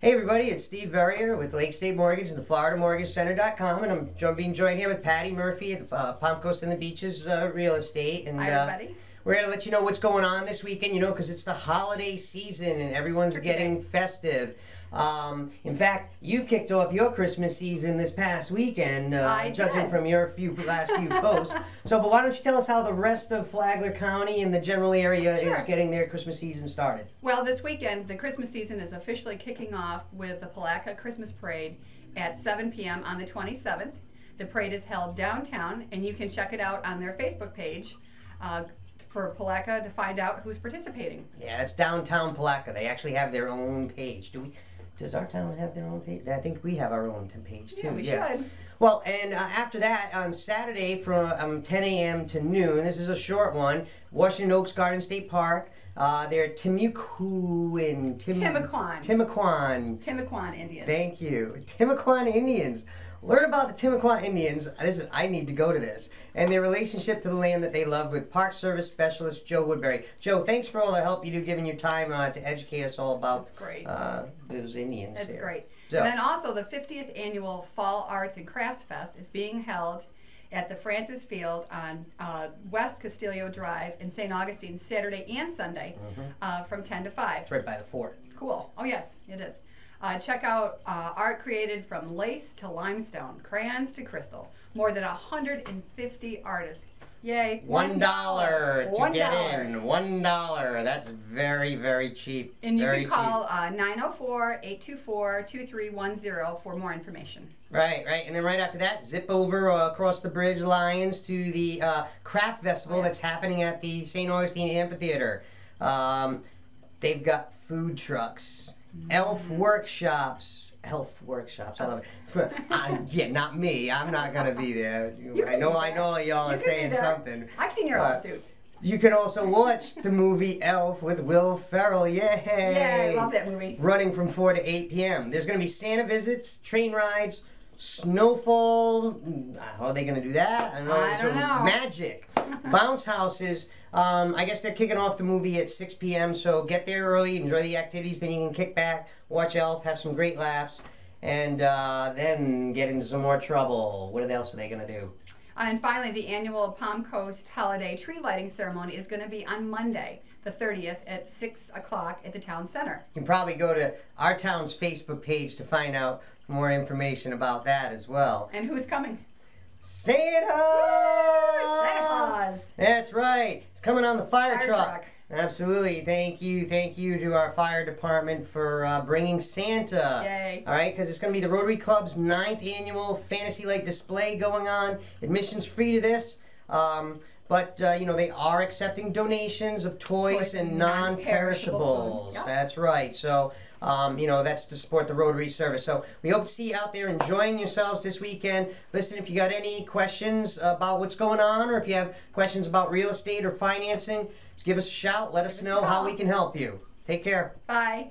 Hey everybody, it's Steve Verrier with Lake State Mortgage and the FloridaMortgageCenter.com, and I'm jo- being joined here with Patty Murphy at uh, Palm Coast and the Beaches uh, Real Estate. And Hi, uh, everybody. we're going to let you know what's going on this weekend, you know, because it's the holiday season and everyone's getting festive. Um, in fact, you kicked off your Christmas season this past weekend, uh, judging did. from your few last few posts. So, but why don't you tell us how the rest of Flagler County and the general area is getting their Christmas season started? Well, this weekend, the Christmas season is officially kicking off with the Palatka Christmas Parade at 7 p.m. on the 27th. The parade is held downtown, and you can check it out on their Facebook page uh, for Palatka to find out who's participating. Yeah, it's downtown Palatka. They actually have their own page. Do we? Does our town have their own page? I think we have our own t- page too. Yeah, we should. Well, and uh, after that, on Saturday from um, 10 a.m. to noon, this is a short one. Washington Oaks Garden State Park. Uh, they're Timucuan. Tim, Timucuan. Timucuan. Timucuan Indians. Thank you. Timucuan Indians. Learn about the Timucuan Indians. This is I need to go to this. And their relationship to the land that they love with Park Service Specialist Joe Woodbury. Joe, thanks for all the help you do giving your time uh, to educate us all about That's great. uh, those Indians That's there. great. So- And then also, the 50th annual Fall Arts and Crafts Fest is being held at the Francis Field on uh, West Castillo Drive in St. Augustine, Saturday and Sunday, Mhm. uh, from 10 to 5. It's right by the fort. Cool. Oh, yes, it is. Uh, check out uh, art created from lace to limestone, crayons to crystal. More than 150 artists. Yay. One dollar to One get in. One dollar. That's very, very cheap. And you very can call uh, 904 824 2310 for more information. Right, right. And then right after that, zip over uh, across the bridge Lions to the uh, craft festival Oh, yeah. that's happening at the St. Augustine Amphitheater. Um, they've got food trucks, elf workshops. Elf workshops. I love it. Uh, yeah, not me. I'm not gonna be there. You I know. I know y'all You are saying something. I've seen your elf suit. You can also watch the movie Elf with Will Ferrell. Yay! Yay, love that movie. Running from 4 to 8 p.m. There's going to be Santa visits, train rides, snowfall. mm, How are they going to do that? I I don't know. Magic. Bounce houses. Um, I guess they're kicking off the movie at 6 p.m. So get there early, enjoy the activities, then you can kick back, watch Elf, have some great laughs, and uh, then get into some more trouble. What else are they going to do? Uh, and finally, the annual Palm Coast Holiday Tree Lighting Ceremony is going to be on Monday, the 30th, at 6 o'clock at the Town Center. You can probably go to our town's Facebook page to find out more information about that as well. And who's coming? Santa! Santa Claus! That's right. It's coming on the fire, Fire truck. truck. Absolutely. Thank you. Thank you to our fire department for uh, bringing Santa. Yay. All right, because it's going to be the Rotary Club's ninth annual Fantasy Light display going on. Admission's free to this. Um, but, uh, you know, they are accepting donations of toys, Toys and and non non-perishable perishables. food. Yep. That's right. So, um, you know, that's to support the Rotary service. So we hope to see you out there enjoying yourselves this weekend. Listen, if you got any questions about what's going on or if you have questions about real estate or financing, just give us a shout. Let us Give us a know how we can help you. Take care. Bye.